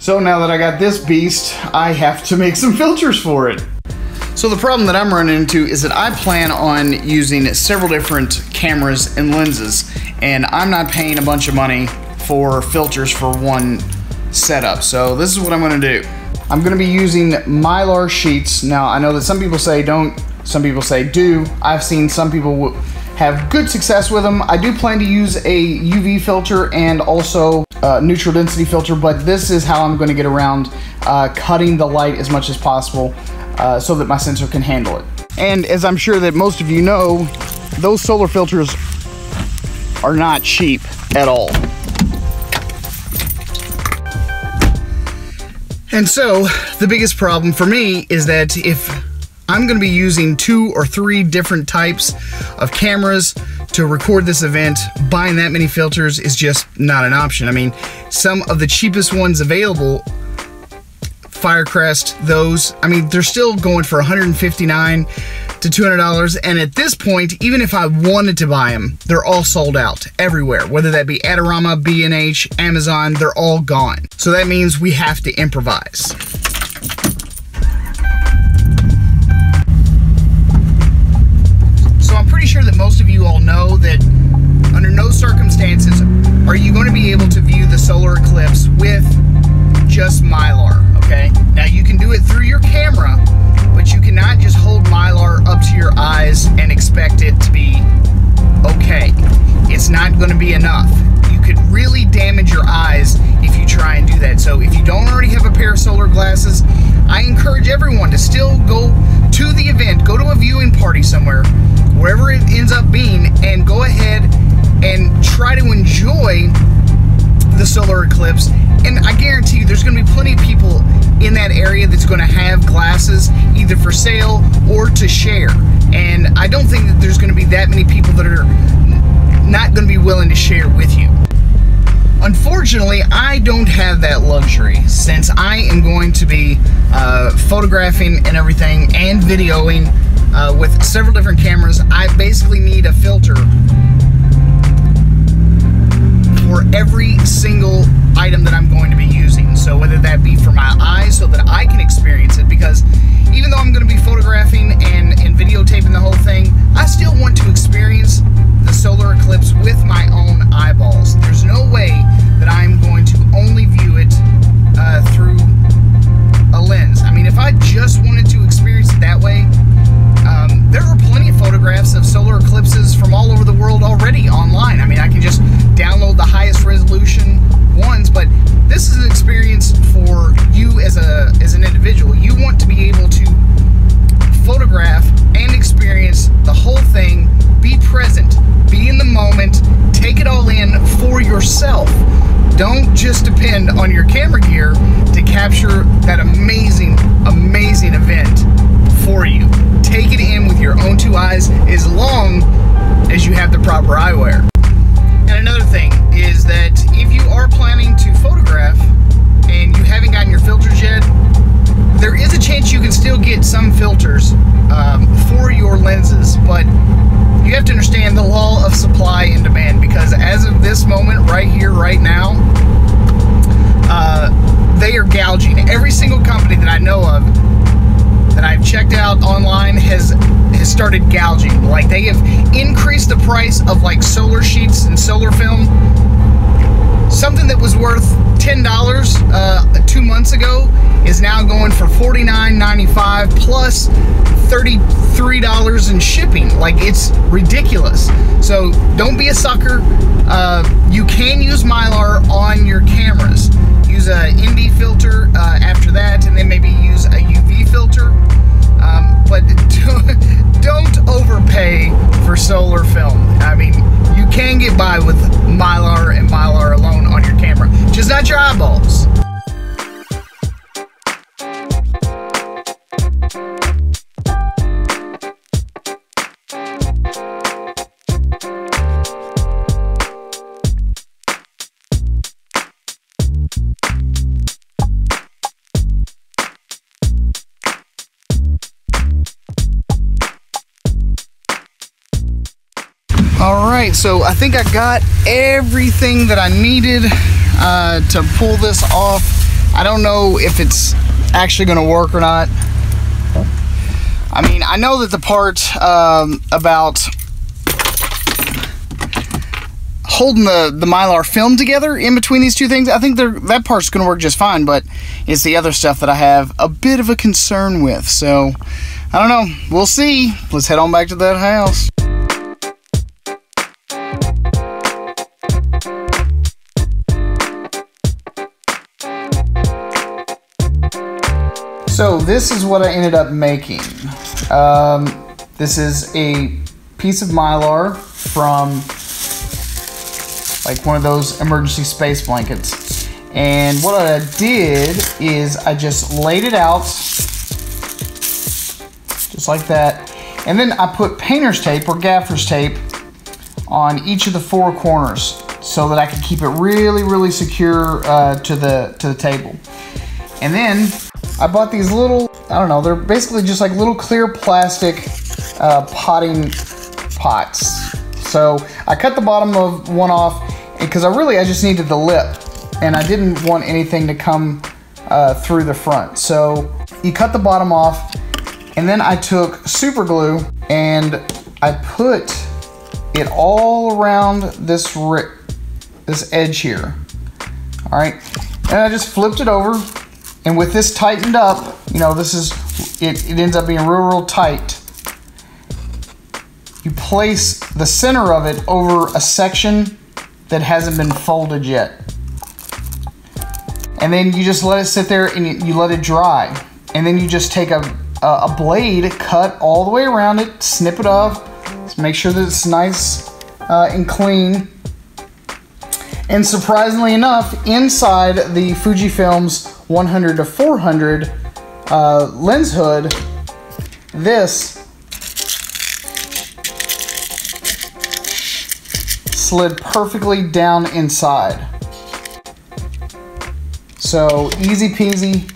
So now that I got this beast, I have to make some filters for it. So the problem that I'm running into is that I plan on using several different cameras and lenses, and I'm not paying a bunch of money for filters for one setup. So this is what I'm gonna do. I'm gonna be using Mylar sheets. Now I know that some people say don't, some people say do. I've seen some people have good success with them. I do plan to use a UV filter and also a neutral density filter, but this is how I'm gonna get around uh, cutting the light as much as possible uh, so that my sensor can handle it. And as I'm sure that most of you know, those solar filters are not cheap at all. And so, the biggest problem for me is that if I'm gonna be using two or three different types of cameras to record this event, buying that many filters is just not an option. I mean, some of the cheapest ones available Firecrest, those, I mean, they're still going for 159 to $200. And at this point, even if I wanted to buy them, they're all sold out everywhere. Whether that be Adorama, B&H, Amazon, they're all gone. So that means we have to improvise. Sure that most of you all know that under no circumstances are you going to be able to view the solar eclipse with just Mylar okay? Now you can do it through your camera, but you cannot just hold Mylar up to your eyes and expect it to be okay. It's not gonna be enough. You could really damage your eyes if you try and do that. So if you don't already have a pair of solar glasses, I encourage everyone to still go to the event, go to a viewing party somewhere, wherever it ends up being, and go ahead and try to enjoy the solar eclipse. And I guarantee you there's going to be plenty of people in that area that's going to have glasses either for sale or to share. And I don't think that there's going to be that many people that are not going to be willing to share with you. Unfortunately, I don't have that luxury since I am going to be uh, photographing and everything and videoing uh, with several different cameras. I basically need a filter for every single item that I'm going to be using. So whether that be for my eyes so that I can experience it because even though I'm going to be photographing already online. I mean, I can just download the highest resolution ones, but this is an experience for you as a as an individual. You want to be able to photograph and experience the whole thing, be present, be in the moment, take it all in for yourself. Don't just depend on your camera gear to capture that amazing, amazing event for you. Take it in with your own two eyes as long as you have the proper eyewear. And another thing is that if you are planning to photograph and you haven't gotten your filters yet, there is a chance you can still get some filters um, for your lenses, but you have to understand the law of supply and demand because as of this moment, right here, right now, uh, they are gouging. Every single company that I know of that I've checked out online has has started gouging. Like they have increased the price of like solar sheets and solar film. Something that was worth ten dollars uh, two months ago is now going for forty nine ninety five plus thirty three dollars in shipping. Like it's ridiculous. So don't be a sucker. Uh, you can use Mylar on your cameras. Use a ND filter uh, after that, and then maybe use a UV filter. Um, but don't overpay for solar film. I mean, you can get by with Mylar and Mylar alone on your camera, just not your eyeballs. Right, so I think I got everything that I needed uh, to pull this off. I don't know if it's actually going to work or not. I mean, I know that the part um, about holding the, the mylar film together in between these two things, I think that part's going to work just fine, but it's the other stuff that I have a bit of a concern with. So, I don't know. We'll see. Let's head on back to that house. So this is what I ended up making. Um, this is a piece of mylar from like one of those emergency space blankets. And what I did is I just laid it out just like that. And then I put painter's tape or gaffer's tape on each of the four corners so that I can keep it really, really secure uh, to the to the table. And then I bought these little, I don't know, they're basically just like little clear plastic uh, potting pots. So I cut the bottom of one off because I really, I just needed the lip and I didn't want anything to come uh, through the front. So you cut the bottom off and then I took super glue and I put it all around this this edge here. All right, and I just flipped it over and with this tightened up, you know, this is, it, it ends up being real, real tight. You place the center of it over a section that hasn't been folded yet. And then you just let it sit there and you, you let it dry. And then you just take a, a, a blade, cut all the way around it, snip it off, make sure that it's nice uh, and clean. And surprisingly enough, inside the Fujifilm's 100 to 400 uh, lens hood, this slid perfectly down inside. So easy peasy,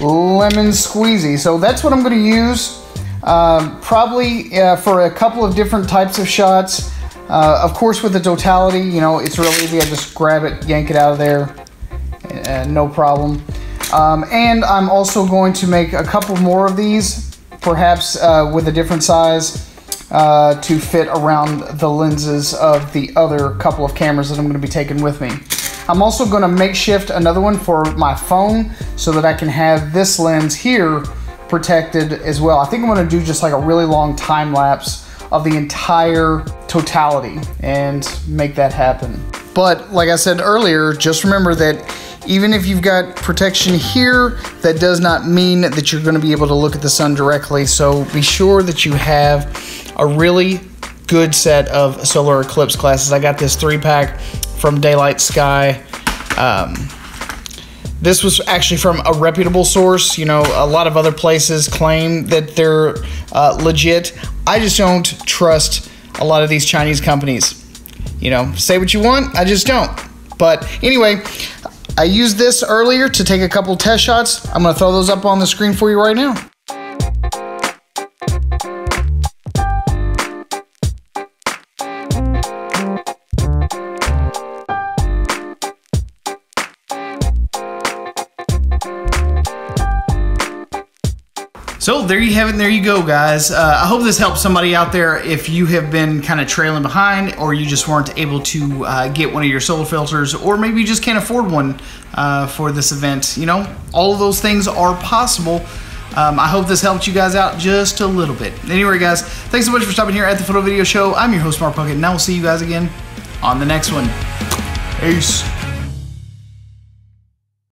lemon squeezy. So that's what I'm going to use. Um, probably uh, for a couple of different types of shots. Uh, of course, with the totality, you know, it's real easy. I just grab it, yank it out of there, uh, no problem. Um, and I'm also going to make a couple more of these, perhaps uh, with a different size, uh, to fit around the lenses of the other couple of cameras that I'm going to be taking with me. I'm also going to makeshift another one for my phone so that I can have this lens here protected as well. I think I'm to do just like a really long time lapse of the entire totality and make that happen. But like I said earlier, just remember that even if you've got protection here, that does not mean that you're going to be able to look at the sun directly. So be sure that you have a really good set of solar eclipse glasses. I got this three pack from Daylight Sky. Um, this was actually from a reputable source. You know, a lot of other places claim that they're uh, legit. I just don't trust a lot of these Chinese companies. You know, say what you want, I just don't. But anyway, I used this earlier to take a couple test shots. I'm to throw those up on the screen for you right now. So there you have it. There you go, guys. Uh, I hope this helps somebody out there if you have been kind of trailing behind, or you just weren't able to uh, get one of your solar filters, or maybe you just can't afford one uh, for this event. You know, all of those things are possible. Um, I hope this helped you guys out just a little bit. Anyway, guys, thanks so much for stopping here at the Photo Video Show. I'm your host, Mark Puckett, and I will see you guys again on the next one. Peace.